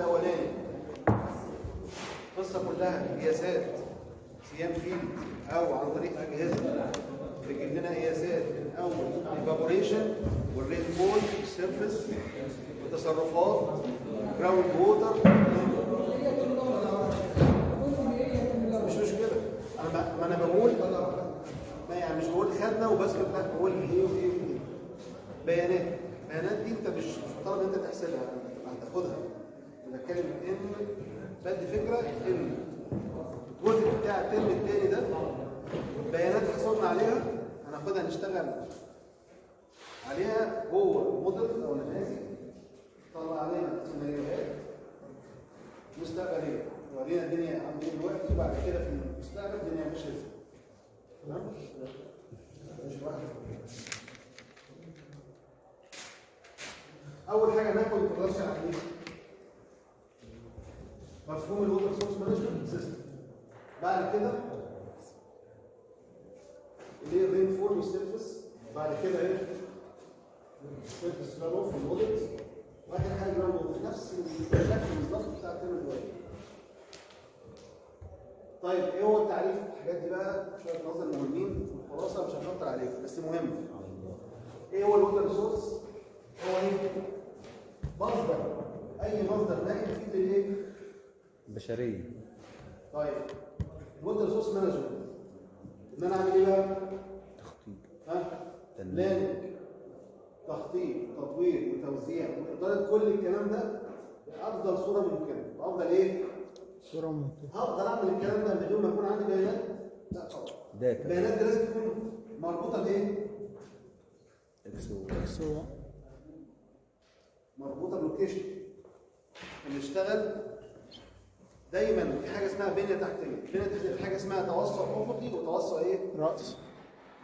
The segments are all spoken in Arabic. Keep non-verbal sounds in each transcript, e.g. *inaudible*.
الأولاني. القصة كلها قياسات صيام فيل أو عن طريق أجهزة. بيجيب لنا قياسات من أول evaporation وال rainfall surface وتصرفات ground water مش مشكله أنا ما أنا بقول ما يعني مش بقول خدنا وبس لا بقول إيه وإيه وإيه. بيانات. البيانات دي أنت مش مش مطالب أنت تحسبها هتاخدها. أنا بتكلم إن بدي فكرة إن الجزء بتاع الترم الثاني ده البيانات حصلنا عليها هناخدها نشتغل عليها جوه الموديل أو النماذج طلع علينا سيناريوهات مستقبلية ورينا الدنيا عاملة إيه دلوقتي وبعد كده في المستقبل الدنيا ماشية إزاي تمام؟ مش. أول حاجة ناخد عن إيه؟ مفهوم ال water resource management system بعد كده اللي هي ال rainfall وال surface بعد كده إيه؟ ال surface run off وال models واخر حاجة ground نفس الشكل بالظبط بتاع الترم الاولاني طيب إيه هو التعريف؟ الحاجات دي بقى شوية نظر مهمين في الخلاصه مش هنكتر عليهم بس مهم. إيه هو ال water resource؟ هو إيه؟ مصدر أي مصدر مائي يفيد الايه؟ بشرية طيب ال water resource management ان أنا اعمل إيه بقى؟ تخطيط ها؟ تنمية. تخطيط تطوير وتوزيع واداره كل الكلام ده بأفضل صورة ممكنة بأفضل إيه؟ صورة ممكن هقدر أعمل الكلام ده بدون ما يكون عندي بيانات؟ لا طبعا data البيانات دي لازم تكون مربوطة بإيه؟ XY مربوطة ب location بنشتغل دايما في حاجة اسمها بنيه تحتيه، بنيه تحتيه في حاجة اسمها توسع افقي وتوسع إيه؟ رأسي.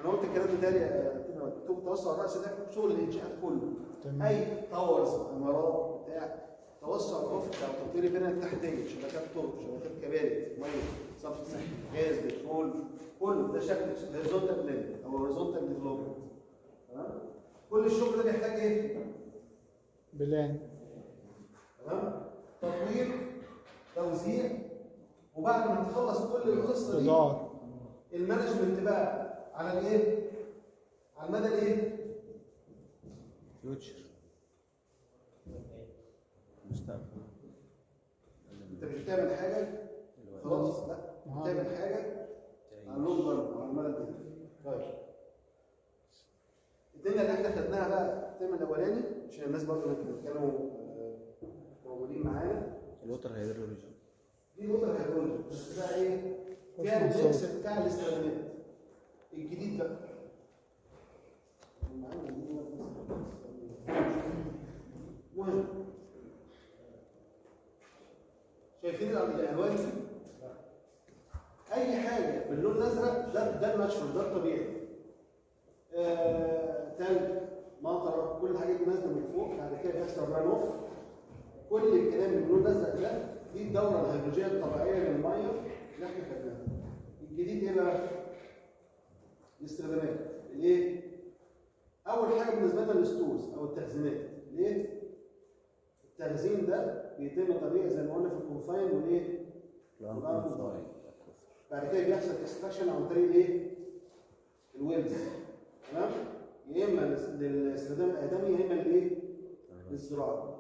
أنا قلت الكلام ده تاني التوسع الرأسي ده شغل الإنشاءات كله. تمام. أي towers عمارات بتاع توسع الافقي أو تطوير البنيه التحتيه شبكات طرق شبكات كباري مية صرف صحي غاز بترول كله. ده شكل horizontal plan أو horizontal development تمام؟ كل الشغل ده بيحتاج إيه؟ plan. تمام؟ تطوير. توزيع وبعد ما تخلص كل القصة دي ال management بقى على الإيه؟ على المدى الإيه؟ future مستقبل أنت مش بتعمل حاجة؟ خلاص لا بتعمل حاجة؟ على ال long run على المدى البعيد طيب. الدنيا اللي إحنا خدناها بقى الترم الأولاني عشان الناس برضه اللي كانوا آه، موجودين معانا ال water hydrology دي hydrology بس بقى إيه؟ فيها ال mix بتاع الاستخدامات الجديد بقى مهم شايفين الالوان دي؟ أي حاجة باللون الأزرق ده ده ال natural ده الطبيعي. آه، تلج مطرة كل الحاجات دي نازله من فوق بعد كده بيحصل run off. كل الكلام اللي باللون الازرق ده دي الدورة الهيدرولوجيه الطبيعية للمية اللي إحنا خدناها الجديد إيه بقى؟ الاستخدامات الايه؟ أول حاجة بالنسبة لنا ال storage أو التخزينات ليه؟ التخزين ده بيتم طبيعي زي ما قلنا في ال confined والايه؟ بعد كده بيحصل extraction عن طريق الايه؟ ال wells تمام؟ يا إما للاستخدام الآدمي يا إما للايه؟ للزراعة.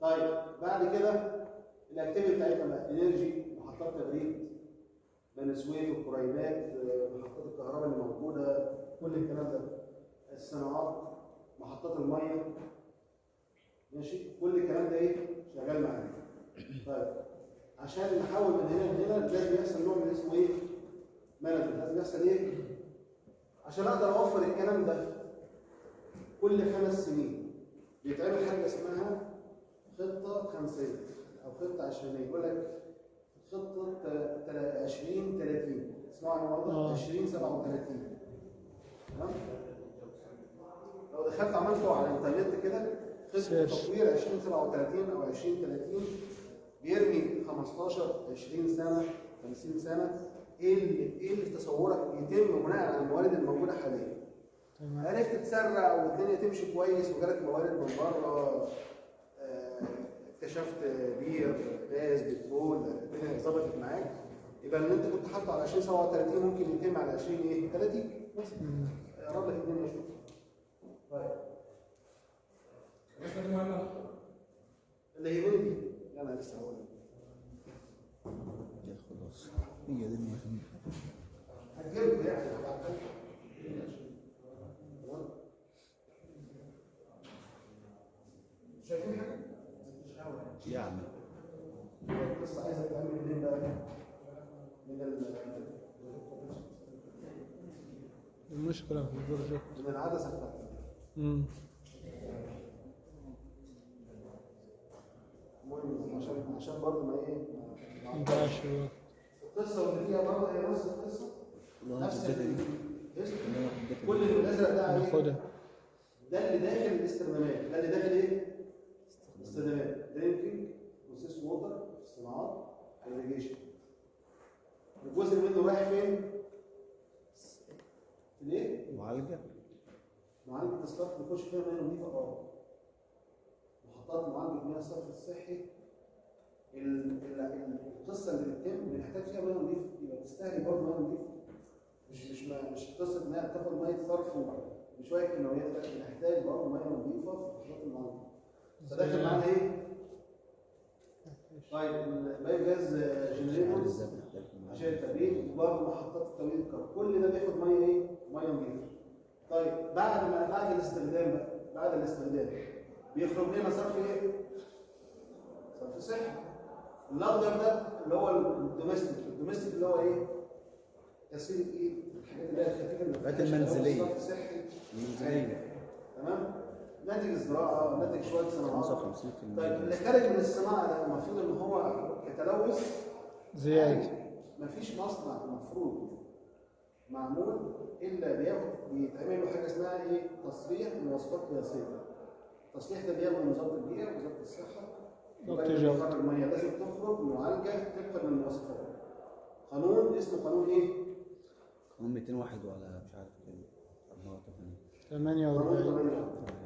طيب بعد كده ال activity بتاعتنا بقى energy محطات تبريد بني سويف الكريمات آه، محطات الكهرباء اللي موجودة كل الكلام ده الصناعات محطات المية ماشي؟ كل الكلام ده إيه؟ شغال معانا. طيب عشان نحول من هنا لهنا لازم يحصل نوع من اسمه إيه؟ management لازم يحصل إيه؟ عشان أقدر اوفر الكلام ده كل خمس سنين بيتعمل حاجة اسمها خطة خمسيه أو خطة عشرينيه يقول لك خطة 20 30 اسمعوا الموضوع آه. 20 37 تمام؟ لو دخلت عملته على الانترنت كده خطة. تطوير 2037 أو 2030 بيرمي 15 20 سنة 50 سنة. إيه اللي إيه اللي في تصورك يتم بناء على الموارد الموجودة حاليا؟ عرفت تسرع والدنيا تمشي كويس وجالك موارد من بره اكتشفت بير غاز بترول الدنيا ظبطت معاك. يبقى اللي انت كنت حاطه على 2037 ممكن يتم على 20 إيه؟ 30 بس. لك الدنيا شوية طيب. الرسمه دي مهمه اللي يهمني دي لا أنا لسه هقول يا خلاص. هي دي المهمة هتجيب يعني هتعطل. تمام؟ شايفين حاجة؟ يعني بس عايزك تعمل منين بقى؟ من ال المشكلة في البروجكت من العدسه بتاعتك مم. المهم عشان عشان برضه ما إيه ما- الوقت القصة واللي فيها برضه هي نفس القصة نفس كل اللي الازرق ده عليه ده اللي داخل الاستخدامات ده اللي داخل إيه؟ استخدامات drinking process water الصناعات irrigation? الجزء منه رايح فين؟ في الايه؟ معالجة معالجة الصرف نخش فيها مية نظيفة آه محطات معالجة مياه الصرف الصحي ال- ال- ال- القصة اللي بتتم بنحتاج فيها مية نظيفة يبقى تستاهل برضه مية نظيفة مش مش ما مش قصة إنها بتاخد مية صرف وشوية كيماويات لا بنحتاج برضه مية نظيفة في محطات المعالجة فداخل معانا إيه؟ طيب ال biogas generators عشان التبريد وبرضه محطات الكهرباء كل ده بياخد ميه إيه؟ ميه نظيفة. طيب بعد ما بعد الاستخدام بقى بعد الاستخدام بيخرج لنا صرف إيه؟ صرف صحي. الأخضر ده اللي هو ال domestic، ال domestic اللي هو إيه؟ تسهيل إيه؟ الحاجات اللي هي الخفيفة اللي الحاجات بتبقاش- اللي هو المنزلية. صرف صحي المنزلية تمام؟ ناتج الزراعة، ناتج شوية صناعات. 55% طيب اللي خارج من الصناعة ده المفروض إن هو كتلوث؟ زيادة. مفيش مصنع المفروض معمول إلا بياخد بيتعمل له حاجة اسمها إيه؟ تصريح مواصفات قياسية. التصريح ده بياخد من وزارة البيئة ووزاره الصحة. يخرج المية. لازم تخرج معالجة طبقا للمواصفات. قانون اسمه قانون إيه؟ هم 201 ولا مش عارف كام 84 قانون 48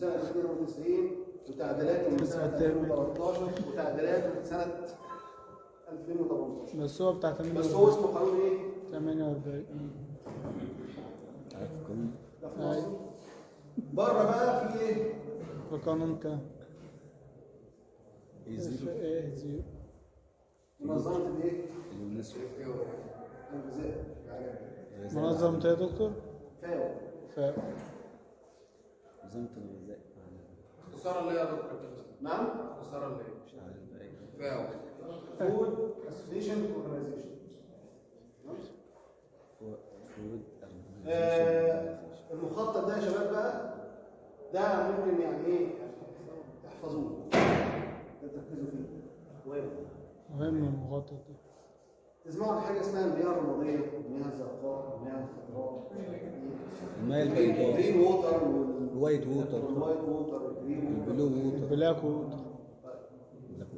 8 من سنة 92 وتعديلاته من سنه 2013 وتعديلاته من سنة 2018 بس هو بتاع بس هو 48 اسمه قانون إيه؟ 48 عارف مصر. بره بقى في إيه؟ في قانون كام؟ إيه زيرو؟ إيه زيرو؟ منظمة الايه؟ اليونسكو منظمة إيه يا دكتور؟ فاو. ف منظمة الغذاء خسارة اللي هي يا دكتور نعم؟ خسارة اللي هي. مش عارف. فاو. food association organization food المخطط ده يا شباب بقى ده ممكن يعني إيه تحفظوه. تركزوا فيه. مهم. مهم المخطط ده. تسمعوا عن حاجة اسمها المياه الرمادية المياه الزرقاء المياه الخضراء. المياه البيضاء. الجرين ووتر الوايت ووتر والوايت ووتر والجرين ووتر البلو ووتر بلاك وود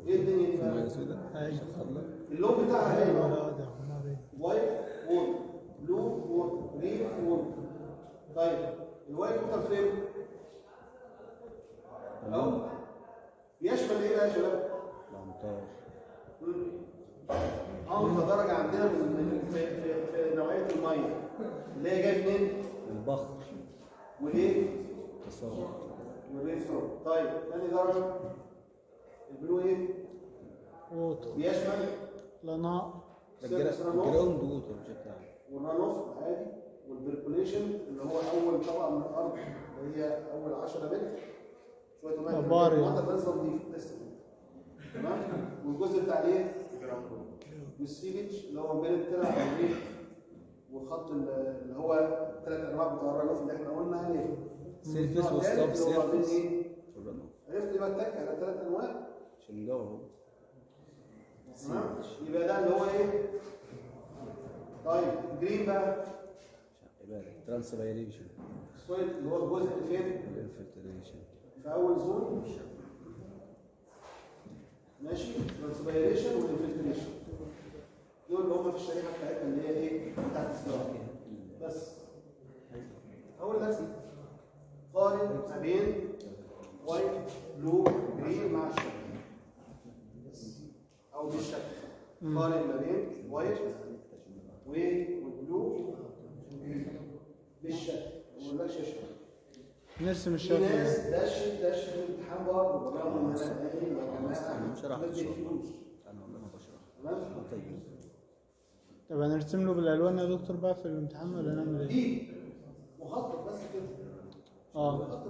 إيه الدنيا دي المياه بقى؟ السوداء. أيوه. اللون بتاعها إيه؟ white water blue water green water طيب ال white water فين؟ اهو يشمل إيه بقى يا شباب؟ الامطار انقى درجه عندنا من في, في, في نوعية المية. اللي هي جاية منين؟ البخر. والايه؟ تصاعد والريسور طيب ثاني درجة. البلو إيه؟ ووتر بيشمل لنا الجراوند ووتر بشكل عام. والران اوف عادي. والبركوليشن اللي هو أول طبقة من الأرض اللي هي أول 10 متر. شوية مية. المنطقة لسه نظيف تمام؟ والجزء بتاع الإيه؟ والسيلج اللي هو بين الترع والريح وخط ال- اللي هو الثلاث انواع بتوع الران اوف اللي إحنا قلنا عليه. سيرفيس عاملين سيرفيس عرفت؟ يبقى التك على ثلاث أنواع. عشان اهو تمام؟ يبقى ده اللي هو إيه؟ طيب جرين بقى. يبقى ترانسبيريشن السويل اللي هو الجزء اللي فين؟ والانفلتريشن في أول زون. ماشي؟ transpiration وال infiltration دول اللي هم في الشريحه بتاعتنا اللي هي إيه؟ بتاعت الزراعه بس. أول درس قارن ما بين white blue green مع الشمال أو بالشكل قارن ما بين white وال blue بالشكل ما بقولكش اشرح نرسم في الشكل ناس ده dash dash في الامتحان برضه بالرغم ان أنا قايل يا جماعة مش هشرح ما. بيكتبوش أنا والله ما بشرح تمام؟ طيب. طب هنرسم له بالألوان يا دكتور بقى في الامتحان ولا نعمل إيه؟ مخطط بس كده. آه.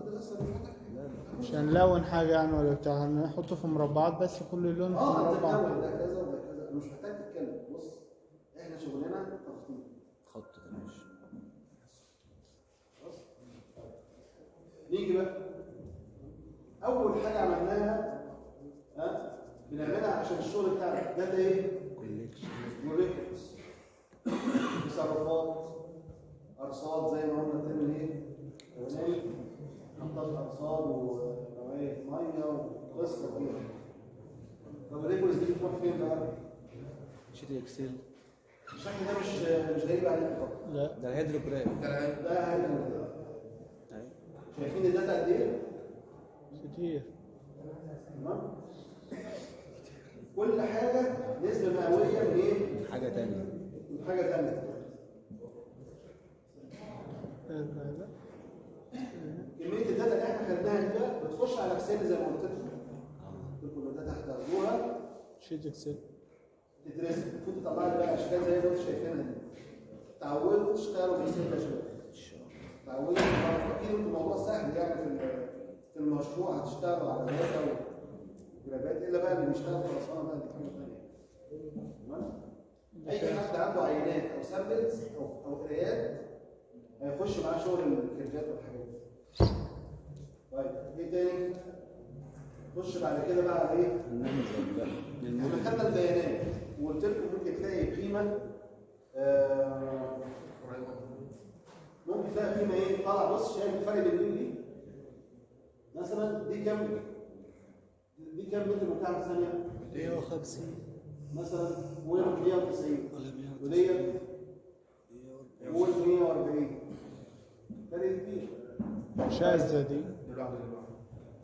مش هنلون حاجة يعني ولا بتاع. هنحطه في مربعات بس كل لون في آه انت مربع. بتكون ده كذا وده كذا. مش محتاج تتكلم. بص إحنا شغلنا تخطيط خط ده ماشي خلاص نيجي بقى. أول حاجة عملناها ها بنعملها عشان الشغل بتاعنا. data إيه؟ collection و records تصرفات أرصاد زي ما قلنا ال term إيه؟ خطط أرصاد ونوعية مية وقصة كبيرة. طب ال records دي بتروح فين بقى؟ sheet Excel. الشكل ده مش مش غريب طبعا لا. ده ال hydrograph ده أيوه شايفين ال data قد إيه؟ كتير. تمام؟ كل حاجة نسبة مئوية من إيه؟ حاجة تانية. من حاجة ثانية كمية ال data اللي إحنا خدناها دي بتخش على Excel زي ما قلت لكم قلت لكم ال data هتاخدوها sheet Excel تدرسها المفروض تطلع لي بقى أشكال زي ما أنتم شايفينها دي. تعودوا تشتغلوا ب Excel يا شباب ان شاء الله تعودوا أكيد أنتوا الموضوع سهل يعني في ال- في المشروع هتشتغلوا على data وجرافات إلا بقى اللي بيشتغل خلصانه بقى دي حاجة ثانية تمام أي حد عنده عينات أو samples أو أو قرايات هيخش معاه شغل الكيرفات والحاجات دي طيب إيه تاني؟ خش بعد كده بقى على إيه؟ إحنا خدنا البيانات وقلت لكم ممكن تلاقي قيمة آه، ممكن تلاقي قيمة إيه؟ طالع بص شايف الفرق بين دي؟ مثلا دي كام؟ دي كام متر مكعب في ثانية؟ 150 مثلا قول 190 ولا 100 وديت قول 140 فرق كبير شاذة دي.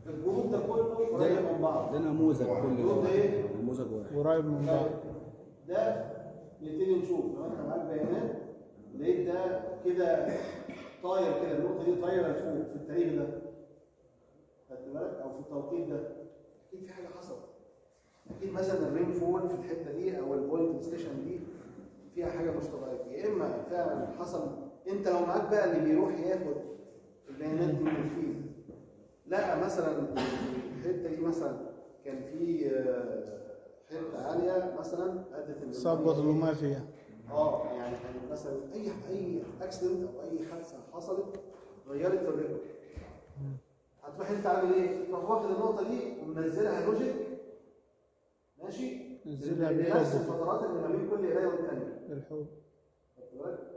ال group ده كله قريب من بعض. ده نموذج كل ال group ده إيه؟ نموذج واحد. قريب من بعض. ده نبتدي نشوف. لو انت معاك بيانات لقيت ده كده طاير كده النقطة دي طايرة لفوق في التاريخ ده. بالك أو في التوقيت ده. أكيد في حاجة حصلت. أكيد مثلا ال rainfall في الحتة دي أو ال point station دي فيها حاجة مش طبيعية. يا إما فعلا حصل أنت لو معاك بقى اللي بيروح ياخد البيانات دي من ال field لقى مثلا الحتة دي مثلا كان في آه، حتة عالية مثلا ادت صبت الماء فيها. آه يعني كان مثلا أي أي accident أو أي حادثة حصلت غيرت ال record. هتروح انت عامل إيه؟ تروح واخد النقطة دي ومنزلها logic ماشي؟ نزلها بنفس الفترات اللي ما بين كل قراية والثانيه بالحب؟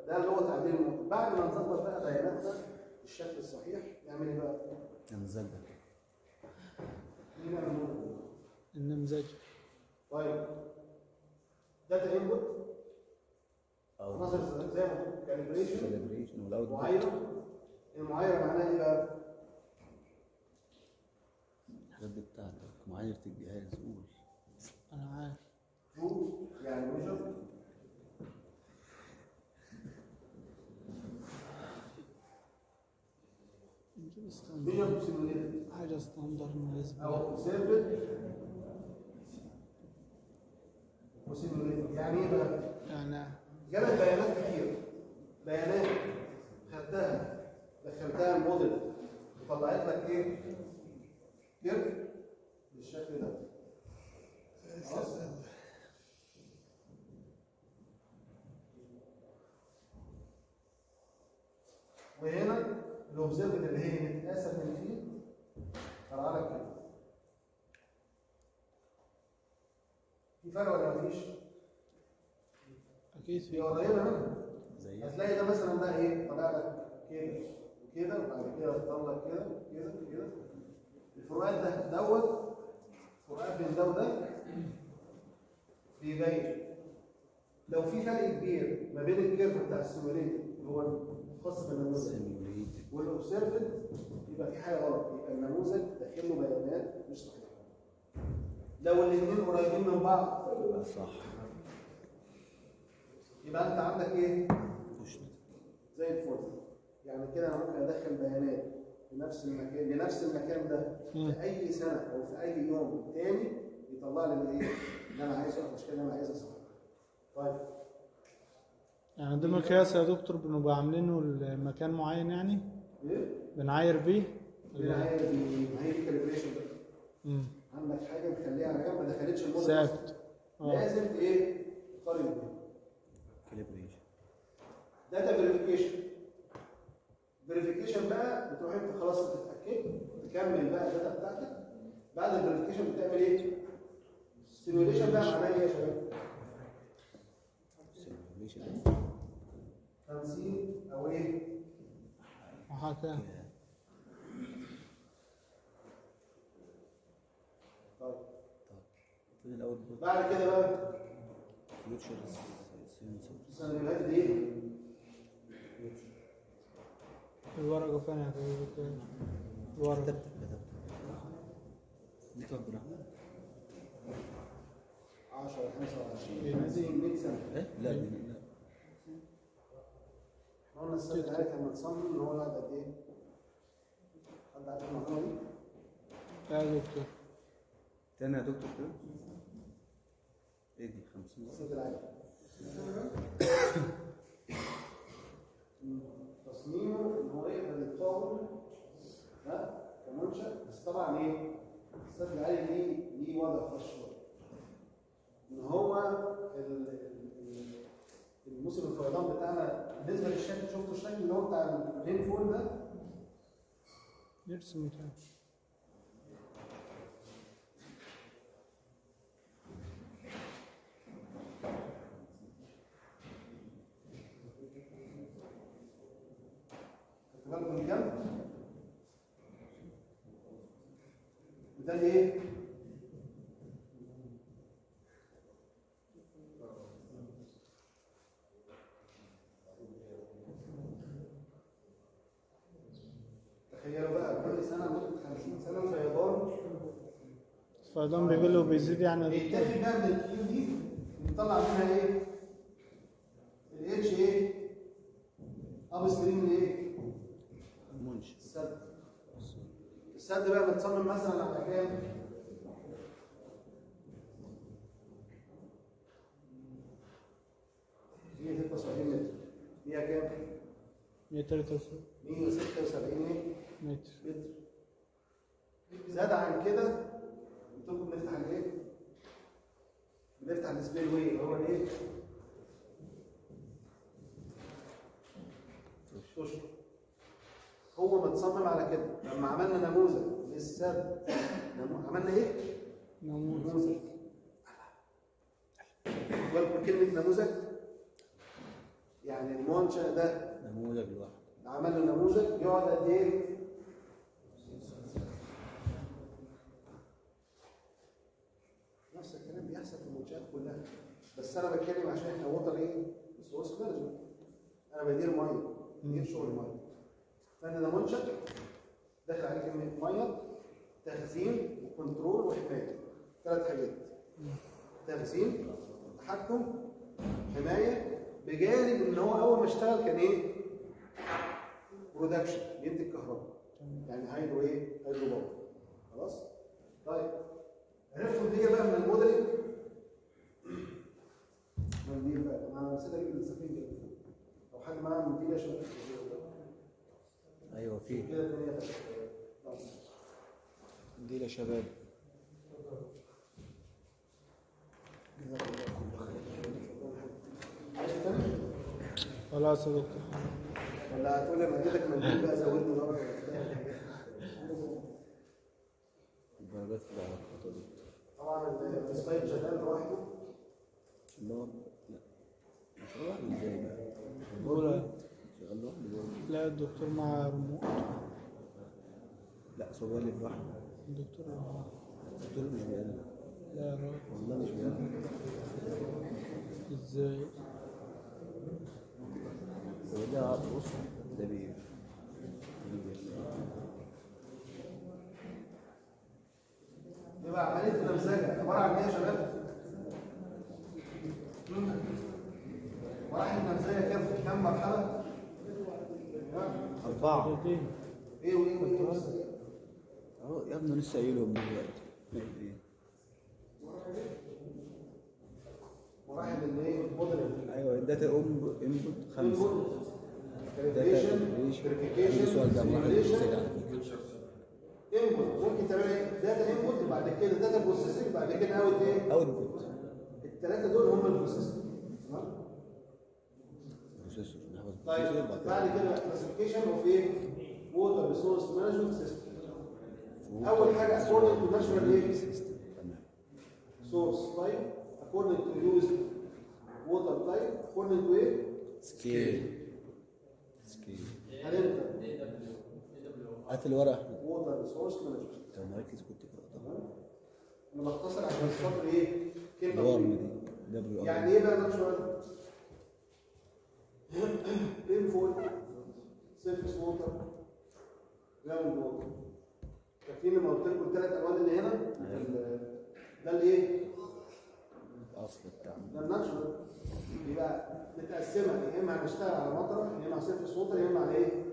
ده اللي هو تعديل النقطه بعد ما نظبط بقى بياناتنا بالشكل الصحيح نعمل إيه بقى؟ نقطة. النمذج طيب داتا انبوت أو نظر زي ما قلت كاليبريشن السليبريشن والاوت معايره المعايره معناها إيه بقى؟ دي بتاعتك معايرة الجهاز قول أنا عارف. to يعني simulated حاجة standard مناسبة أو observed و simulated يعني إيه بقى؟ يعني جالك بيانات كتير. بيانات خدتها دخلتها الموديل. وطلعت لك إيه؟ كيرف بالشكل ده. خلاص؟ وهنا الاوبزرفد اللي هي متقاسه من الفيل طلع لك كده. في فرق ولا مفيش؟ أكيد في. قريبة منها. زي هتلاقي ده مثلا ده إيه؟ طلع لك كده كده وبعد كده طلع لك كده كده كده الفروقات ده دوت فروقات بين ده وده بيبين. لو في فرق كبير ما بين ال curve بتاع ال simulated اللي هو الخاص بالنموذج وال observed يبقى في حاجة غلط يبقى النموذج داخل له بيانات مش صحيحة. لو الاثنين قريبين من بعض يبقى صح. يبقى انت عندك إيه؟ زي الفل. يعني كده أنا ممكن ادخل بيانات. في نفس المكان لنفس المكان ده. في أي سنة أو في أي يوم تاني يطلع لي الإيه؟ اللي أنا عايزه الاشكال اللي أنا عايزها صح طيب. يعني ده مقياس يا دكتور بنبقى عاملينه لمكان معين يعني؟ إيه؟ بنعاير بيه؟ هي دي ما هي دي calibration بقى امم عندك حاجة مخليها على جنب؟ ما دخلتش الموديل ثابت. آه. لازم إيه؟ تقارن بيها calibration data verification verification بقى بتروح انت خلاص تتاكد تكمل بقى ال data بتاعتك بعد ال verification بتعمل إيه؟ simulation بقى معناه إيه يا شباب؟ simulation تنسيق أو إيه؟ محاكاة طيب الأول بعد كده بقى فيوتشر دي إيه؟ الورقة فين يا دكتور؟ الورقة الرحمن 10 25 إيه؟ 50 100 سنه إيه لا دي- لا إحنا قلنا السنة اللي كان متصمم ان هو يقعد قد إيه؟ حد عارف المعلومه دي؟ يا دكتور تاني يا دكتور كده إيه دي 50 السد العالي تصميمه ان هو يتطور ها؟ كمنشا بس طبعا إيه؟ السد العالي ليه ليه وضع خاص شوية. إن هو ال- ال- الموسم الفيضان بتاعنا بالنسبة للشكل شفتوا الشكل اللي هو بتاع الرين فول ده؟ نرسم تاني خدت بالكم من الجنب وده الايه؟ تخيلوا بقى كل سنة مده 50 سنة الفيضان الفيضان بيقل وبيزيد يعني يا دكتور بيتاخد بقى من ال Q دي بيطلع منها إيه؟ ال H إيه؟ upstream إيه؟ منشأ السد السد بقى متصمم مثلا على كام؟ هي 76 متر هي كام؟ 173 176 إيه؟ متر متر زاد عن كده قلت لكم بنفتح الايه؟ بنفتح السبيل واي اللي هو الايه؟ تشكر هو متصمم على كده لما عملنا نموذج للسد عملنا إيه؟ نموذج بالكم كلمة نموذج يعني المنشأ ده نموذج لوحده عمل له نموذج يقعد قد إيه؟ نفس الكلام بيحصل في المنشآت كلها بس أنا بتكلم عشان إحنا water إيه؟ resource management أنا بدير مية بدير شغل مية فانا ده منشأ. داخل عليه كلمة مية تخزين و control وحماية. ثلاث حاجات. تخزين تحكم حماية. بجانب إن هو أول ما اشتغل كان إيه؟ production بينتج كهرباء. يعني hydro إيه؟ hydro power. خلاص؟ طيب. عرفتوا النتيجه بقى من ال modeling *clears throat* منديل بقى. أنا نسيت أجيب السفين كده لو حد معاه منديل يا دي يا شباب. يا دكتور. ولا هتقول لما اديتك منديل بقى زودني درجه الدرجات في العلاقات دي. طبعا السلايد شغال لوحده؟ هو لا. مش لوحده إزاي بقى. ولا شغال لوحده. لا الدكتور مع ريموت لا سوالف لوحده الدكتور الدكتور مش بيقلق لا والله مش بيقلق إزاي؟ هو ده بص ده بي- يبقى عمليه النمذجه عبارة عن إيه يا شباب؟ واحد نمذجه كام؟ كام مرحلة؟ أربعة وايه وايه؟ أهو يا ابني لسه قايلهم دلوقتي. إيه؟ مراحل اللي هي الموديل أيوه ال data input خمسة. input. ممكن تعمل إيه؟ data input وبعد كده data processing بعد كده out إيه؟ output. الثلاثه دول هم ال processing تمام؟ processor ناخد طيب بعد كده classification of إيه؟ water resource management system أول حاجة according to natural إيه؟ source type according to used water type according to إيه؟ scale scale انت هات أحمد water resource management. أنت مركز كنت تقرأ طبعا أنا بختصر عشان خاطر إيه؟ كلمة. دي. يعني إيه بقى؟ natural؟ rainfall surface water ground water فاكرين لما قلت لكم الثلاث الوان اللي هنا؟ ده الايه؟ الأصل بتاعنا ده ال natural يبقى متقسمه يا اما هنشتغل على مطر يا اما على surface water يا اما على إيه؟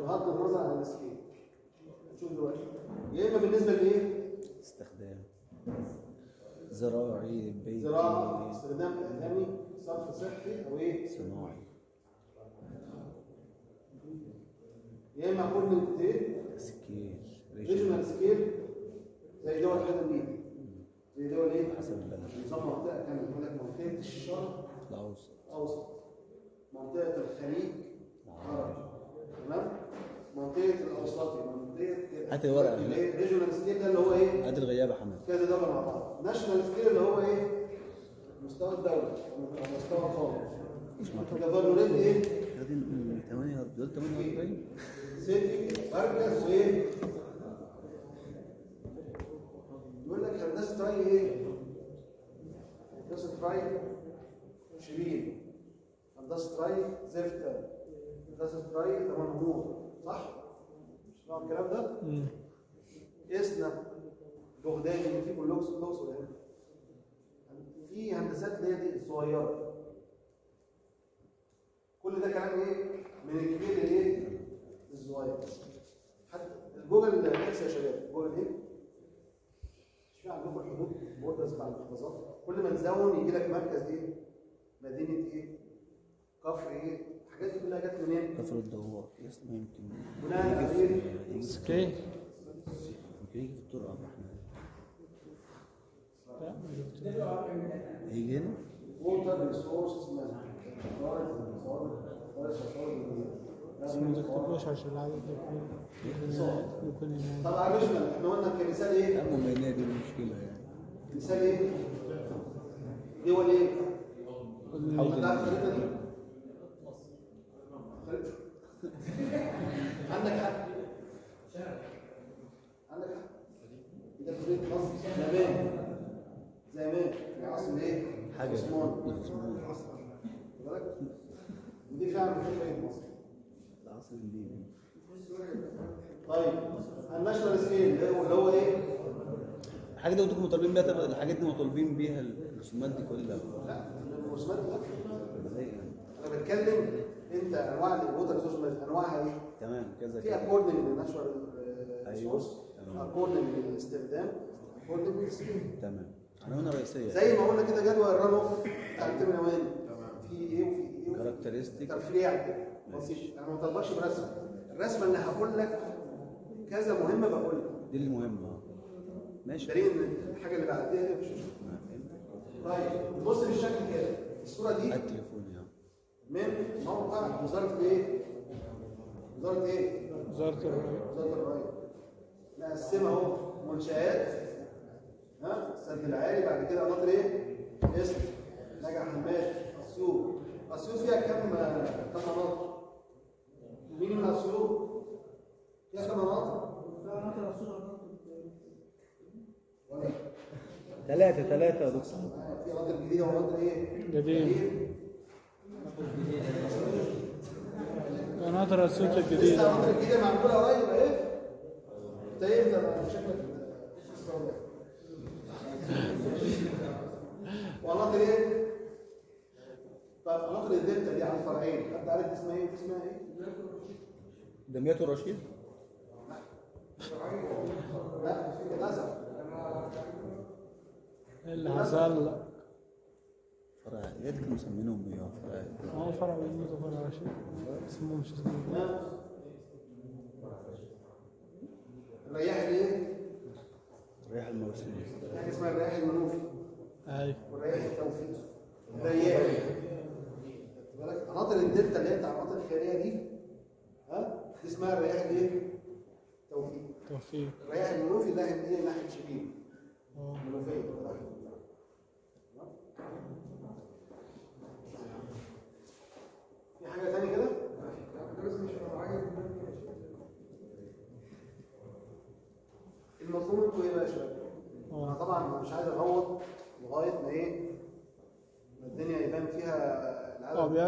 بغض النظر عن ال scale نشوف دلوقتي يا اما بالنسبة لايه؟ استخدام زراعي بيتي زراعة استخدام اعلامي صرف صحي أو إيه؟ صناعي يا إما according إيه؟ scale regional scale زي دول حوض النيل زي دول إيه؟ حسب البلد نظام منطقة كامل يقول لك منطقة الشرق الأوسط الأوسط منطقة الخليج العربي تمام؟ منطقة الاوسطي منطقة هات الورقة. الايه؟ ريجونال سكيل ده اللي هو إيه؟ هات الغياب يا حمد كذا دولة مع بعض ناشونال سكيل اللي هو إيه؟ مستوى الدولة أو مستوى قومي جفرنوريت إيه؟ دي 8 دول 48 سيتي مركز وإيه؟ يقول لك هندسه تراي إيه؟ هندسه تراي شبين هندسه تراي زفت هندسه تراي دمنهور صح؟ مش الكلام ده؟ اسنا بغداد اللي فيه كلهم الاقصر هنا في هندسات اللي هي دي؟ الصغيرة. كل ده كلام إيه؟ من الكبير لايه للصغير. حتى الجوجل إكس يا شباب. جوجل إيه؟ مش في عندكم الحدود بوردرز مع المحافظات كل ما تزوم يجي لك مركز إيه؟ مدينة إيه؟ كفر إيه؟ الحاجات دي كلها جت منين؟ كفر الدوار. يسمى يمكن بناء على إيه؟ يجي في- سكيل يمكن يجي في الطرق عبد الرحمن لا هيجي هنا ووتر ريسورسز بس ما تكتبوش عشان العدد يكون يكون طبعا ريجنال إحنا قلنا كمثال إيه؟ أما ما دي المشكلة يعني مثال إيه؟ دول إيه؟ حوض الخريطه دي؟ عندك حق عندك حق ده خريطه مصر زمان زمان في عصر حاجة عثمان بالك؟ ودي فعلا خريطه مصر العصر الليبي طيب الناشونال سكيل اللي هو إيه؟ الحاجة دي أنتوا مطالبين بيها الحاجات دي مطالبين بيها الرسومات دي كلها لا الرسومات يعني؟ أنا بتكلم أنت أنواع الووتر ريسورس أنواعها إيه؟ تمام كذا في اكوردنج. ريسورس تمام. اكوردنج للاستخدام اكوردنج للسكيل تمام عناوين رئيسية. زي ما قلنا كده جدول الران اوف بتاع الترم الاولاني في إيه وفي إيه وفي كاركترستيك. ترفيع كده بسيط. أنا ما طلبكش برسم الرسمة اللي هقول لك كذا مهمة بقول لك دي المهمة. ماشي. ان الحاجة اللي بعديها دي مش مشكلة. طيب بص للشكل كده. الصورة دي يا عم. من موقع وزارة الايه؟ وزارة إيه؟ وزارة الري وزارة الري مقسمة أهو منشآت. ها السد العالي بعد كده قناطر إيه؟ اسم نجع حماد اسيوط اسيوط فيها كام كام مناطق؟ مين من اسيوط؟ فيها كام مناطق؟ ولا ثلاثة ثلاثة يا دكتور في مناطق جديده ومناطق إيه؟ قديم قناة الصوت لسه الجديدة المناطق الجديده معموله قريب اهي انت إيه ده شكلك قناطر الدلتا دي على الفرعين. حد عارف دي اسمها إيه؟ اسمها إيه؟ دمياط ورشيد لا في غزل اللي حصل. فرعيات كانوا مسمينهم إيه؟ فرعيات هو فرع بيموت وفرع رشيد اسمه مش اسمه ها؟ الرياح الايه؟ ريح الموسم. في حاجة اسمها الرياح المنوفي. أيوه. والرياح التوفيق. الرياح. بالك؟ قناطر الدلتا اللي هي بتاع المناطق الخيرية دي ها؟ دي اسمها الرياح الايه؟ توفيق. توفيق. الرياح المنوفي ده إيه ناحيه شبين آه. منوفيه في حاجة ثانية كده؟ المطلوب منكم إيه بقى يا شباب؟ أنا طبعا مش عايز أغوط لغاية ما إيه ما الدنيا يبان فيها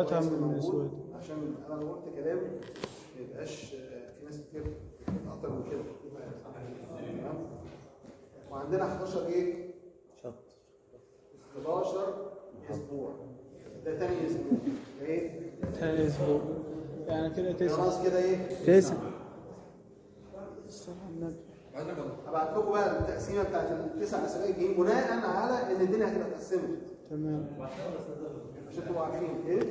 اللي من الأسود. عشان أنا لو قلت كلام ما يبقاش آه، في ناس كتير أكتر من كده. تمام؟ وعندنا 11 إيه؟ شط. 11 أسبوع. ده تاني أسبوع. إيه؟ تاني أسبوع. يعني كده تسعة خلاص كده إيه؟ تسعة الصلاة على النبي هبعت لكم بقى التقسيمة بتاعت التسع أسابيع الجايين بناء على إن الدنيا هتبقى اتقسمت تمام. عشان تبقوا عارفين إيه